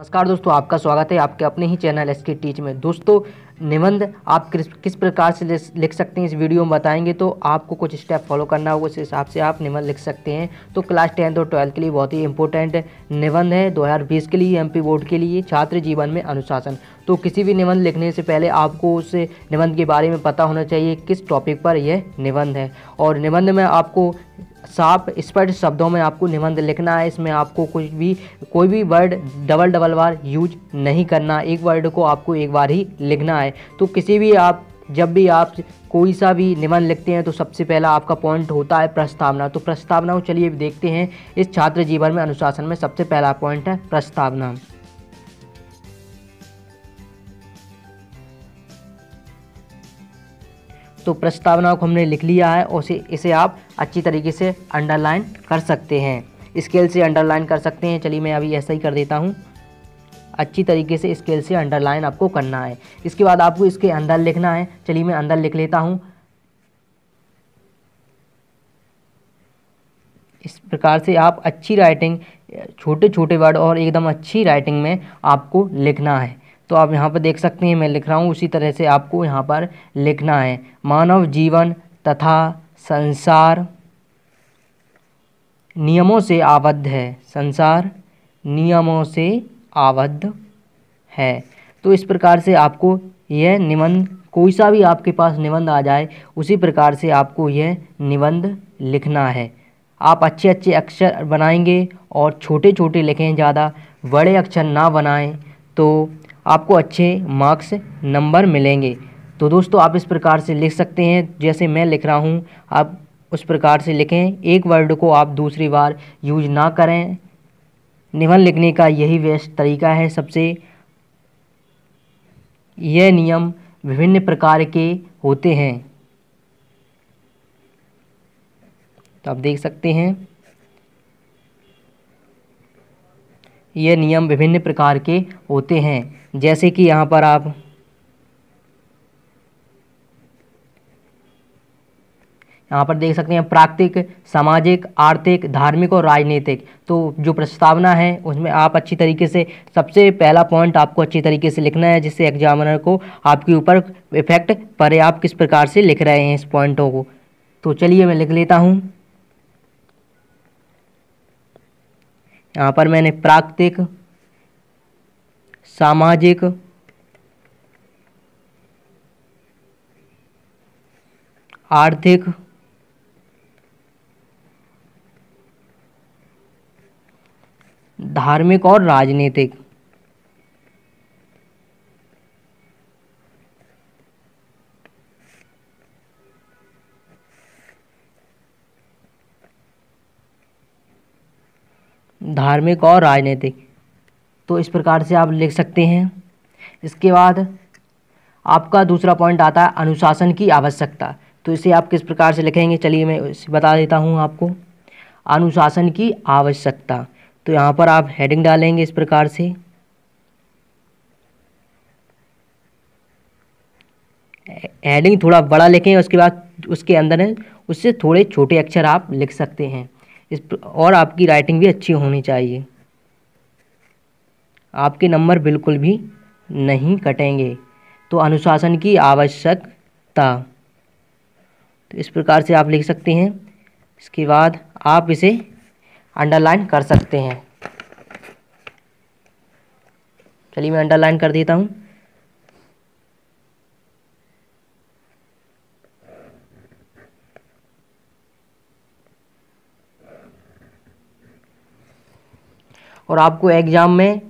नमस्कार दोस्तों आपका स्वागत है आपके अपने ही चैनल एस के टीच में। दोस्तों निबंध आप किस किस प्रकार से लिख सकते हैं इस वीडियो में बताएँगे तो आपको कुछ स्टेप फॉलो करना होगा, उस हिसाब से आप निबंध लिख सकते हैं। तो क्लास टेंथ और ट्वेल्थ के लिए बहुत ही इंपॉर्टेंट निबंध है 2020 के लिए एमपी बोर्ड के लिए, छात्र जीवन में अनुशासन। तो किसी भी निबंध लिखने से पहले आपको उस निबंध के बारे में पता होना चाहिए, किस टॉपिक पर यह निबंध है। और निबंध में आपको साफ़ स्पष्ट शब्दों में आपको निबंध लिखना है, इसमें आपको कुछ भी, कोई भी वर्ड डबल डबल बार यूज़ नहीं करना, एक वर्ड को आपको एक बार ही लिखना है। तो किसी भी आप, जब भी आप कोई सा भी निबंध लिखते हैं तो सबसे पहला आपका पॉइंट होता है प्रस्तावना। तो प्रस्तावना को चलिए देखते हैं इस छात्र जीवन में अनुशासन में सबसे पहला पॉइंट है प्रस्तावना। तो प्रस्तावना को हमने लिख लिया है और इसे आप अच्छी तरीके से अंडरलाइन कर सकते हैं। स्केल से अंडरलाइन कर सकते हैं। चलिए मैं अभी ऐसा ही कर देता हूँ। अच्छी तरीके से स्केल से अंडरलाइन आपको करना है। इसके बाद आपको इसके अंदर लिखना है। चलिए मैं अंदर लिख लेता हूँ। इस प्रकार से आप अच्छी राइटिंग छोटे छोटे वर्ड और एकदम अच्छी राइटिंग में आपको लिखना है। तो आप यहाँ पर देख सकते हैं, मैं लिख रहा हूँ, उसी तरह से आपको यहाँ पर लिखना है। मानव जीवन तथा संसार नियमों से आबद्ध है। संसार नियमों से आबद्ध है। तो इस प्रकार से आपको यह निबंध, कोई सा भी आपके पास निबंध आ जाए, उसी प्रकार से आपको यह निबंध लिखना है। आप अच्छे अच्छे अक्षर बनाएँगे और छोटे छोटे लिखें, ज़्यादा बड़े अक्षर ना बनाएँ तो आपको अच्छे मार्क्स नंबर मिलेंगे। तो दोस्तों, आप इस प्रकार से लिख सकते हैं। जैसे मैं लिख रहा हूँ, आप उस प्रकार से लिखें। एक वर्ड को आप दूसरी बार यूज़ ना करें। निबंध लिखने का यही व्यस्त तरीका है। सबसे यह नियम विभिन्न प्रकार के होते हैं। तो आप देख सकते हैं। यह नियम विभिन्न प्रकार के होते हैं। जैसे कि यहाँ पर आप यहाँ पर देख सकते हैं प्राकृतिक, सामाजिक, आर्थिक, धार्मिक और राजनीतिक। तो जो प्रस्तावना है, उसमें आप अच्छी तरीके से, सबसे पहला पॉइंट आपको अच्छी तरीके से लिखना है, जिससे एग्जामिनर को आपके ऊपर इफ़ेक्ट पड़े। आप किस प्रकार से लिख रहे हैं इस पॉइंटों को। तो चलिए मैं लिख लेता हूँ। यहाँ पर मैंने प्राकृतिक, सामाजिक, आर्थिक धार्मिक और राजनीतिक। धार्मिक और राजनीतिक। तो इस प्रकार से आप लिख सकते हैं। इसके बाद आपका दूसरा पॉइंट आता है अनुशासन की आवश्यकता। तो इसे आप किस प्रकार से लिखेंगे? चलिए मैं बता देता हूँ आपको। अनुशासन की आवश्यकता। तो यहाँ पर आप हेडिंग डालेंगे इस प्रकार से। हेडिंग थोड़ा बड़ा लिखें, उसके बाद उसके अंदर है उससे थोड़े छोटे अक्षर आप लिख सकते हैं। इस और आपकी राइटिंग भी अच्छी होनी चाहिए। आपके नंबर बिल्कुल भी नहीं कटेंगे। तो अनुशासन की आवश्यकता। तो इस प्रकार से आप लिख सकते हैं। इसके बाद आप इसे अंडरलाइन कर सकते हैं। चलिए मैं अंडरलाइन कर देता हूँ। और आपको एग्ज़ाम में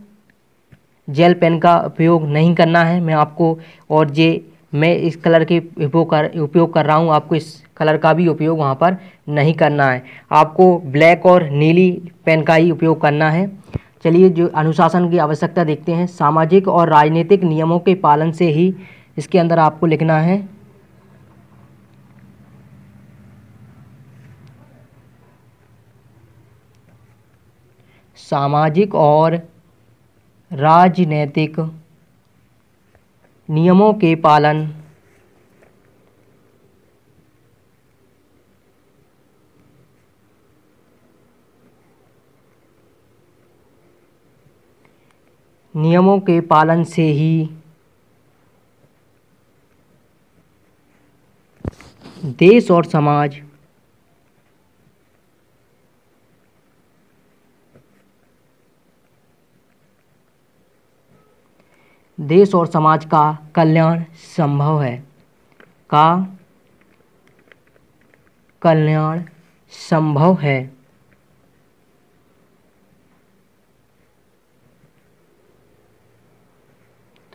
जेल पेन का उपयोग नहीं करना है। मैं आपको और जे मैं इस कलर के उपयोग कर उपयोग कर रहा हूँ। आपको इस कलर का भी उपयोग वहाँ पर नहीं करना है। आपको ब्लैक और नीली पेन का ही उपयोग करना है। चलिए जो अनुशासन की आवश्यकता देखते हैं। सामाजिक और राजनीतिक नियमों के पालन से ही इसके अंदर आपको लिखना है। सामाजिक और राजनैतिक नियमों के पालन। नियमों के पालन से ही देश और समाज देश और समाज का कल्याण संभव है। का कल्याण संभव है।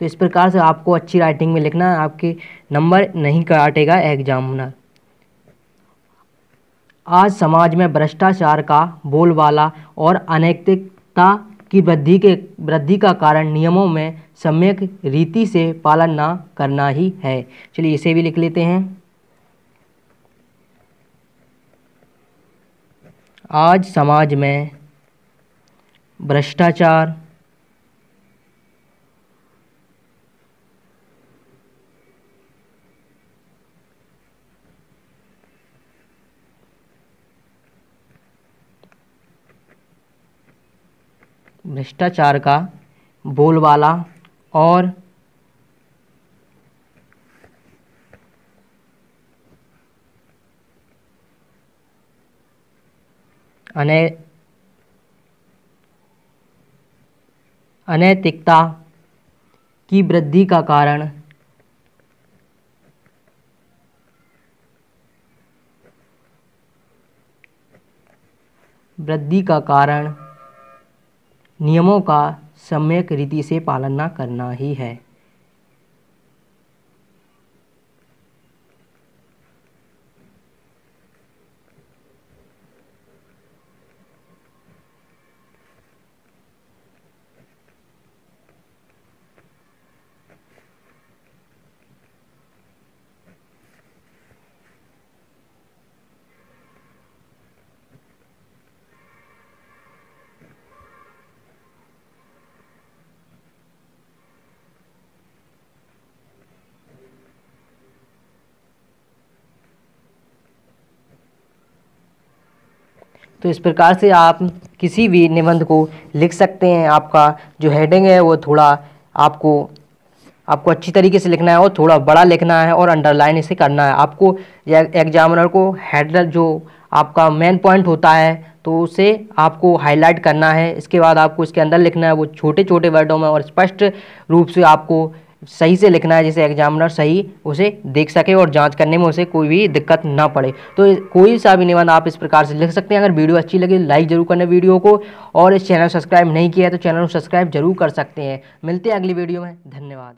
तो इस प्रकार से आपको अच्छी राइटिंग में लिखना है आपके नंबर नहीं काटेगा एग्जामिनर आज समाज में भ्रष्टाचार का बोलबाला और अनैतिकता की वृद्धि के, वृद्धि का कारण नियमों में सम्यक रीति से पालन ना करना ही है। चलिए इसे भी लिख लेते हैं। आज समाज में भ्रष्टाचार भ्रष्टाचार का बोलबाला और अनैतिकता की वृद्धि का कारण वृद्धि का कारण नियमों का सम्यक रीति से पालन न करना ही है। तो इस प्रकार से आप किसी भी निबंध को लिख सकते हैं। आपका जो हेडिंग है, वो थोड़ा आपको आपको अच्छी तरीके से लिखना है और थोड़ा बड़ा लिखना है और अंडरलाइन इसे करना है। आपको एग्जामिनर को हेडर जो आपका मेन पॉइंट होता है तो उसे आपको हाईलाइट करना है। इसके बाद आपको इसके अंदर लिखना है, वो छोटे छोटे वर्डों में और स्पष्ट रूप से आपको सही से लिखना है, जिसे एग्जामिनर सही उसे देख सके और जाँच करने में उसे कोई भी दिक्कत ना पड़े। तो कोई सा भी निबंध आप इस प्रकार से लिख सकते हैं। अगर वीडियो अच्छी लगे लाइक ज़रूर करना वीडियो को। और इस चैनल सब्सक्राइब नहीं किया है तो चैनल को सब्सक्राइब ज़रूर कर सकते हैं। मिलते हैं अगली वीडियो में। धन्यवाद।